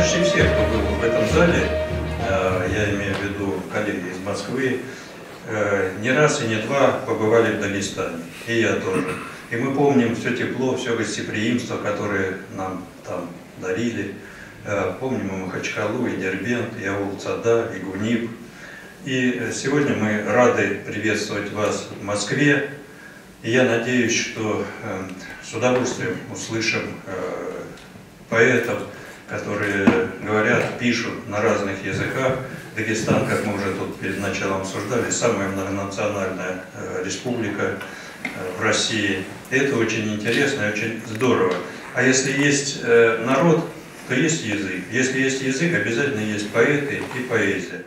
почти все, кто был в этом зале, э, я имею в виду коллеги из Москвы, э, не раз и не два побывали в Дагестане, и я тоже. И мы помним все тепло, все гостеприимство, которое нам там дарили. Э, помним и Махачкалу, и Дербент, и Аулцада, и Гунип. И сегодня мы рады приветствовать вас в Москве. И я надеюсь, что с удовольствием услышим поэтов, которые говорят, пишут на разных языках. Дагестан, как мы уже тут перед началом обсуждали, самая многонациональная республика в России. И это очень интересно и очень здорово. А если есть народ, то есть язык. Если есть язык, обязательно есть поэты и поэзия.